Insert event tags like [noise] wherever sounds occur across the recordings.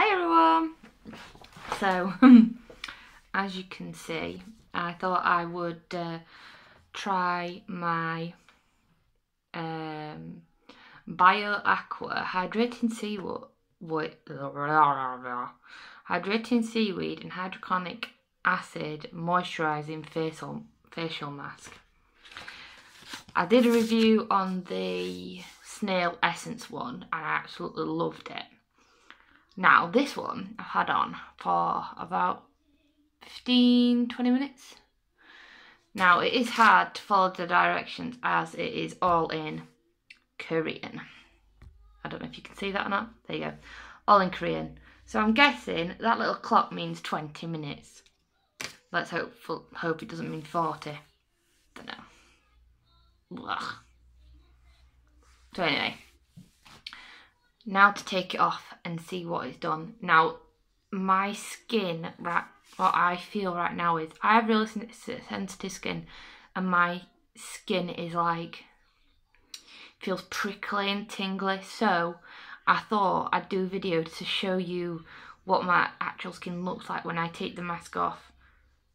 Hi everyone! So, [laughs] as you can see, I thought I would uh, try my um, Bio Aqua Hydrating Seaweed, Hydrating Seaweed and Hydrochloric Acid Moisturising Facial, facial Mask. I did a review on the Snail Essence one and I absolutely loved it. Now, this one I've had on for about 15 20 minutes. Now, it is hard to follow the directions as it is all in Korean. I don't know if you can see that or not. There you go. All in Korean. So I'm guessing that little clock means 20 minutes. Let's hope hope it doesn't mean 40. Don't know. Ugh. So anyway, now to take it off and see what it's done. Now, my skin, right, what I feel right now is I have really sensitive skin, and my skin is like feels prickly and tingly. So I thought I'd do a video to show you what my actual skin looks like when I take the mask off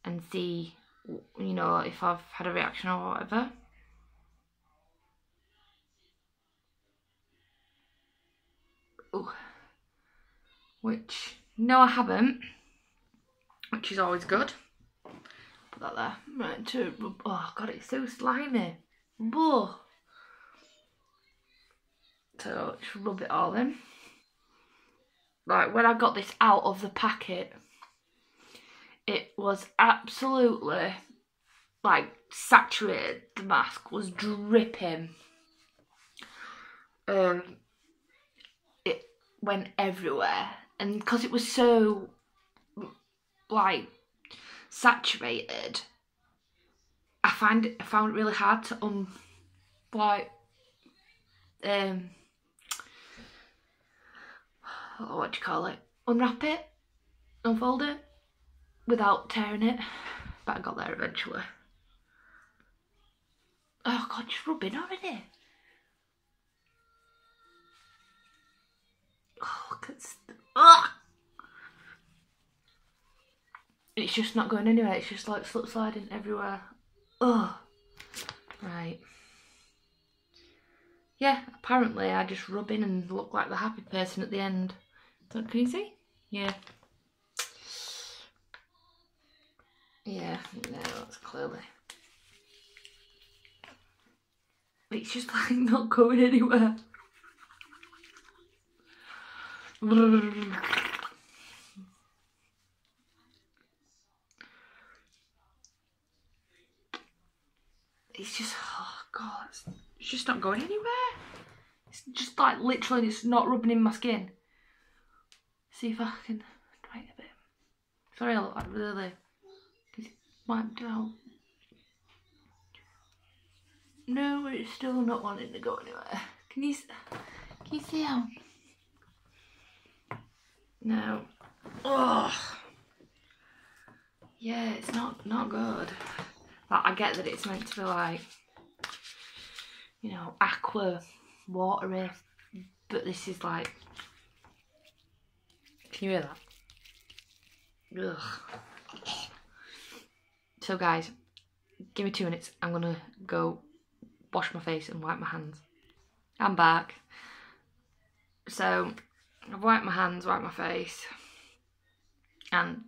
and see, you know, if I've had a reaction or whatever. Ooh. Which, no I haven't, which is always good. Put that there. Right, to, oh god, it's so slimy. Ugh. So, just rub it all in. Like, when I got this out of the packet, it was absolutely, like, saturated. The mask was dripping. Um, went everywhere and because it was so like saturated I find it I found it really hard to um like um what do you call it unwrap it unfold it without tearing it but I got there eventually. Oh god just rubbing already Oh, it's, ugh. it's just not going anywhere. It's just like slip sliding everywhere. Oh, right. Yeah, apparently I just rub in and look like the happy person at the end. Can you see? Yeah. Yeah, no, that's clearly. It's just [laughs] like not going anywhere. It's just, oh god, it's just not going anywhere. It's just like literally it's not rubbing in my skin. See if I can try it a bit. Sorry, I really wiped out. No, it's still not wanting to go anywhere. Can you, can you see how? No. Oh. Yeah, it's not not good. But I get that it's meant to be like, you know, aqua, watery, but this is like. Can you hear that? Ugh. So guys, give me two minutes. I'm gonna go wash my face and wipe my hands. I'm back. So I've wiped my hands, wiped my face, and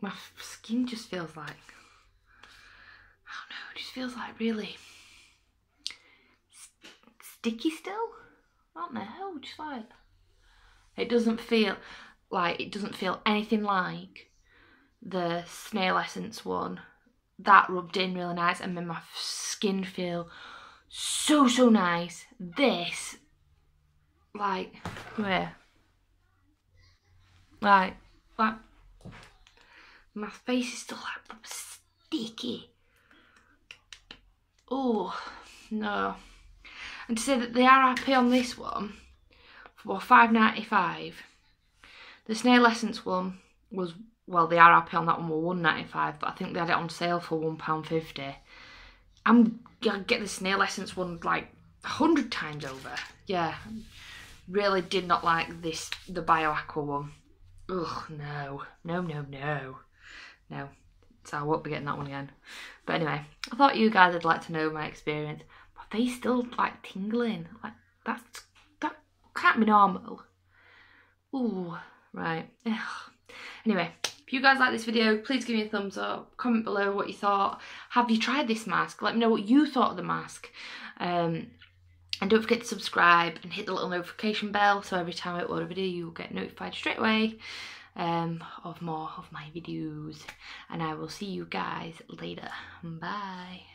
my skin just feels like, I don't know, it just feels like really st sticky still. I don't know, just like, it doesn't feel like, it doesn't feel anything like the Snail Essence one. That rubbed in really nice and made my skin feel so, so nice. This like where? Like like my face is still like sticky. Oh no. And to say that the RRP on this one for five ninety five the snail essence one was well the RRP on that one was one ninety five but I think they had it on sale for one pound fifty. I'm gonna get the snail essence one like a hundred times over. Yeah really did not like this, the BioAqua one. Ugh, no. No, no, no. No. So I won't be getting that one again. But anyway, I thought you guys would like to know my experience. My face still like tingling. Like that's that can't be normal. Ooh, right. Ugh. Anyway, if you guys like this video, please give me a thumbs up. Comment below what you thought. Have you tried this mask? Let me know what you thought of the mask. Um, and don't forget to subscribe and hit the little notification bell so every time I upload a video you'll get notified straight away um, of more of my videos. And I will see you guys later. Bye.